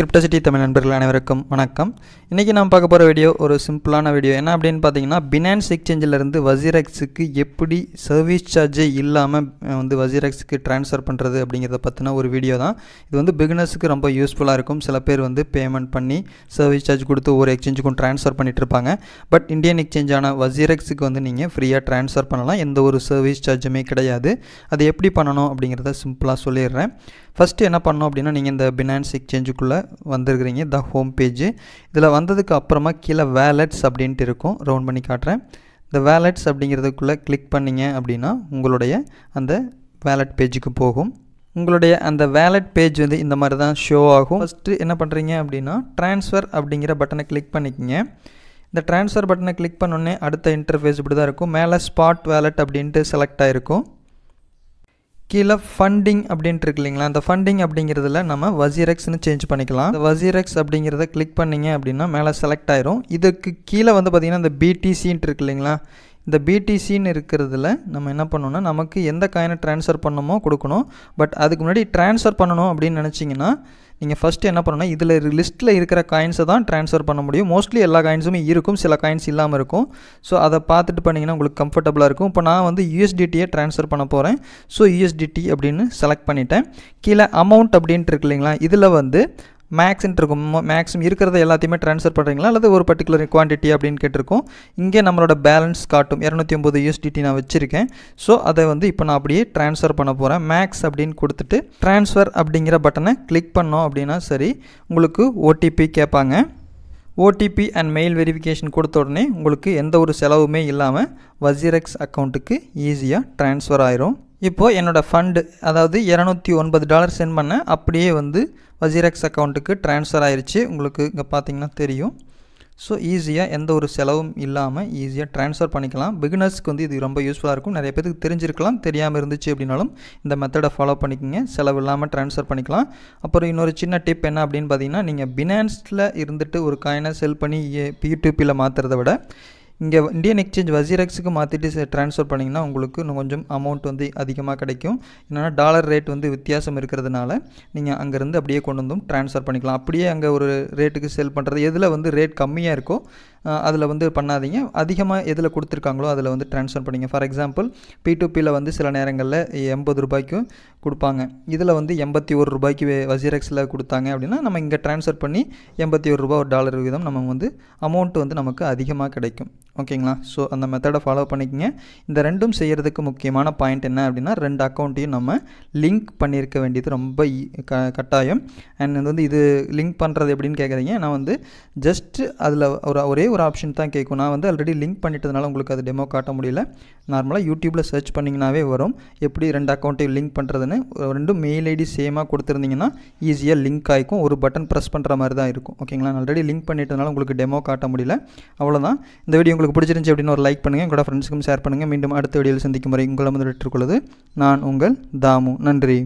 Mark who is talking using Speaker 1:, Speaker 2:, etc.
Speaker 1: கிரிப்டசிட்டி தமிழ் நண்பர்கள் அனைவருக்கும் வணக்கம். இன்றைக்கி நம்ம பார்க்க போகிற வீடியோ ஒரு சிம்பிளான வீடியோ என்ன அப்படின்னு பார்த்தீங்கன்னா பினான்ஸ் எக்ஸ்சேஞ்சிலேருந்து வசிரெக்ஸுக்கு எப்படி சர்வீஸ் சார்ஜே இல்லாமல் வந்து வசிரெக்ஸுக்கு ட்ரான்ஸ்ஃபர் பண்ணுறது அப்படிங்கிறத பற்றின ஒரு வீடியோ தான். இது வந்து பிகினர்ஸுக்கு ரொம்ப யூஸ்ஃபுல்லாக இருக்கும். சில பேர் வந்து பேமெண்ட் பண்ணி சர்வீஸ் சார்ஜ் கொடுத்து ஒரு எக்ஸ்சேஞ்சுக்கும் ட்ரான்ஸ்ஃபர் பண்ணிட்டு இருப்பாங்க. பட் இந்தியன் எக்ஸ்சேஞ்சான வசிரெக்ஸுக்கு வந்து நீங்கள் ஃப்ரீயாக ட்ரான்ஸ்ஃபர் பண்ணலாம். எந்த ஒரு சர்வீஸ் சார்ஜுமே கிடையாது. அது எப்படி பண்ணணும் அப்படிங்கிறத சிம்பிளாக சொல்லிடுறேன். ஃபஸ்ட்டு என்ன பண்ணணும் அப்படின்னா நீங்கள் இந்த பினான்ஸ் எக்ஸ்சேஞ்சுக்குள்ளே வந்திருக்கிறீங்க த ஹோம் பேஜ் இதில் வந்ததுக்கு அப்புறமா கீழே வேலட்ஸ் அப்படின்ட்டு இருக்கும். ரவுண்ட் பண்ணி காட்டுறேன். இந்த வேலட்ஸ் அப்படிங்கிறதுக்குள்ளே கிளிக் பண்ணிங்க அப்படின்னா உங்களுடைய அந்த வேலட் பேஜுக்கு போகும். உங்களுடைய அந்த வேலட் பேஜ் வந்து இந்த மாதிரி தான் ஷோ ஆகும். ஃபஸ்ட்டு என்ன பண்ணுறீங்க அப்படின்னா ட்ரான்ஸ்ஃபர் அப்படிங்கிற பட்டனை கிளிக் பண்ணிக்கோங்க. இந்த ட்ரான்ஸ்ஃபர் பட்டனை கிளிக் பண்ணோடனே அடுத்த இன்டர்ஃபேஸ் இப்படி தான் இருக்கும். மேலே ஸ்பாட் வேலட் அப்படின்ட்டு செலக்ட் ஆகிருக்கும் கீழே ஃபண்டிங் அப்படின்ட்டு இருக்கு இல்லைங்களா? அந்த ஃபண்டிங் அப்படிங்கிறதுல நம்ம வசிரெக்ஸ்னு சேஞ்ச் பண்ணிக்கலாம். இந்த வசிரெக்ஸ் அப்படிங்கிறத கிளிக் பண்ணிங்க அப்படின்னா மேலே செலக்ட் ஆயிரும். இதுக்கு கீழே வந்து பார்த்திங்கன்னா இந்த பிடிசின்ட்டு இருக்கு இல்லைங்களா? இந்த பிடிசின்னு இருக்கிறதுல நம்ம என்ன பண்ணணும்னா நமக்கு எந்த காயினை ட்ரான்ஸ்ஃபர் பண்ணணுமோ கொடுக்கணும். பட் அதுக்கு முன்னாடி ட்ரான்ஸ்ஃபர் பண்ணணும் அப்படின்னு நினச்சிங்கன்னா நீங்கள் ஃபஸ்ட்டு என்ன பண்ணணும்னா இதில் லிஸ்ட்டில் இருக்கிற காயின்ஸை தான் ட்ரான்ஸ்ஃபர் பண்ண முடியும். மோஸ்ட்லி எல்லா காயின்ஸுமே இருக்கும் சில காயின்ஸ் இல்லாமல் இருக்கும். ஸோ அதை பார்த்துட்டு பண்ணிங்கன்னா உங்களுக்கு கம்ஃபர்டபுளாக இருக்கும். இப்போ நான் வந்து யூஎஸ்டிடியை ட்ரான்ஸ்ஃபர் பண்ண போகிறேன் ஸோ யூஎஸ்டிடி அப்படின்னு செலக்ட் பண்ணிட்டேன். கீழே அமௌண்ட் அப்படின்ட்டு இருக்கு இல்லைங்களா? இதில் வந்து மேக்ஸ்ன்ட்டு இருக்கும். மேக்ஸிமம் இருக்கிறத எல்லாத்தையுமே ட்ரான்ஸ்ஃபர் பண்ணுறீங்களா அல்லது ஒரு பர்டிகுலர் குவான்டிட்டி அப்படின்னு கேட்டிருக்கோம். இங்கே நம்மளோட பேலன்ஸ் காட்டும். இரநூத்தி ஒம்பது யூஎஸ்டிடி நான் வச்சுருக்கேன். ஸோ அதை வந்து இப்போ நான் அப்படியே ட்ரான்ஸ்ஃபர் பண்ண போகிறேன் மேக்ஸ் அப்படின்னு கொடுத்துட்டு ட்ரான்ஸ்ஃபர் அப்படிங்கிற பட்டனை கிளிக் பண்ணோம் அப்படின்னா சரி உங்களுக்கு ஓடிபி கேட்பாங்க. ஓடிபி அண்ட் மெயில் வெரிஃபிகேஷன் கொடுத்த உடனே உங்களுக்கு எந்த ஒரு செலவுமே இல்லாமல் வசிரெக்ஸ் அக்கௌண்ட்டுக்கு ஈஸியாக ட்ரான்ஸ்ஃபர் ஆயிரும். இப்போது என்னோடய ஃபண்டு அதாவது இரநூத்தி ஒன்பது டாலர் சென்ட் பண்ணேன் அப்படியே வந்து வசீரக்ஸ் அக்கௌண்ட்டுக்கு ட்ரான்ஸ்ஃபர் ஆயிடுச்சு உங்களுக்கு இங்கே பார்த்தீங்கன்னா தெரியும். ஸோ ஈஸியாக எந்த ஒரு செலவும் இல்லாமல் ஈஸியாக ட்ரான்ஸ்ஃபர் பண்ணிக்கலாம். பிகினர்ஸ்க்கு வந்து இது ரொம்ப யூஸ்ஃபுல்லாக இருக்கும். நிறைய பேருக்கு தெரிஞ்சிருக்கலாம். தெரியாமல் இருந்துச்சு அப்படின்னாலும் இந்த மெத்தடை ஃபாலோ பண்ணிக்கோங்க. செலவு இல்லாமல் ட்ரான்ஸ்ஃபர் பண்ணிக்கலாம். அப்புறம் இன்னொரு சின்ன டிப் என்ன அப்படின்னு பார்த்தீங்கன்னா நீங்கள் பினான்ஸில் இருந்துட்டு ஒரு காயினை செல் பண்ணி பியூடிபியில் மாற்றுறத விட இங்கே இந்தியன் எக்ஸ்சேஞ்ச் வசிரெக்ஸுக்கு மாற்றிட்டு ட்ரான்ஸ்ஃபர் பண்ணிங்கன்னா உங்களுக்கு இன்னும் கொஞ்சம் அமௌண்ட் வந்து அதிகமாக கிடைக்கும். என்னென்னா டாலர் ரேட் வந்து வித்தியாசம் இருக்கிறதுனால நீங்கள் அங்கேருந்து அப்படியே கொண்டு வந்தும் ட்ரான்ஸ்ஃபர் பண்ணிக்கலாம். அப்படியே அங்கே ஒரு ரேட்டுக்கு செல் பண்ணுறது எதில் வந்து ரேட் கம்மியாக இருக்கோ அதில் வந்து பண்ணாதீங்க. அதிகமாக எதில் கொடுத்துருக்காங்களோ அதில் வந்து ட்ரான்ஸ்ஃபர் பண்ணிங்க. ஃபார் எக்ஸாம்பிள் பி டு பியில் வந்து சில நேரங்களில் எண்பது ரூபாய்க்கும் கொடுப்பாங்க. இதில் வந்து எண்பத்தி ஒரு ரூபாய்க்கு வசிரெக்ஸில் கொடுத்தாங்க அப்படின்னா நம்ம இங்கே ட்ரான்ஸ்ஃபர் பண்ணி எண்பத்தி ஒரு ரூபா ஒரு டாலர் விகிதம் நம்ம வந்து அமௌண்ட் வந்து நமக்கு அதிகமாக கிடைக்கும். ஓகேங்களா? ஸோ அந்த மெத்தடை ஃபாலோ பண்ணிக்கங்க. இந்த ரெண்டும் செய்கிறதுக்கு முக்கியமான பாயிண்ட் என்ன அப்படின்னா ரெண்டு அக்கௌண்ட்டையும் நம்ம லிங்க் பண்ணியிருக்க வேண்டியது ரொம்ப க கட்டாயம். அண்ட் வந்து இது லிங்க் பண்ணுறது எப்படின்னு கேட்குறீங்க நான் வந்து ஜஸ்ட் அதில் ஒரு ஒரே ஒரு ஆப்ஷன் தான் கேட்கும். நான் வந்து ஆல்ரெடி லிங்க் பண்ணிட்டதுனால உங்களுக்கு அது டெமோ காட்ட முடியல. நார்மலாக யூடியூப்பில் சர்ச் பண்ணிங்கனாவே வரும். எப்படி ரெண்டு அக்கௌண்ட்டையும் லிங்க் பண்ணுறதுன்னு ரெண்டும் மெயில் ஐடி சேமாக கொடுத்துருந்தீங்கன்னா ஈஸியாக லிங்க் ஆகிக்கும் ஒரு பட்டன் ப்ரெஸ் பண்ணுற மாதிரி தான் இருக்கும். ஓகேங்களா? ஆல்ரெடி லிங்க் பண்ணிட்டதுனால உங்களுக்கு டெமோ காட்ட முடியல. அவ்வளோதான் இந்த வீடியோ உங்களுக்கு பிடிச்சிருந்துச்சி அப்படின்னு ஒரு லைக் பண்ணுங்கள் உங்களோட ஃப்ரெண்ட்ஸுக்கும் ஷேர் பண்ணுங்கள் மீண்டும் அடுத்த வீடியோவில் சந்திக்கும் முறை உங்களை வந்து விட்டுருக்கொள்வது நான் உங்கள் தாமு. நன்றி.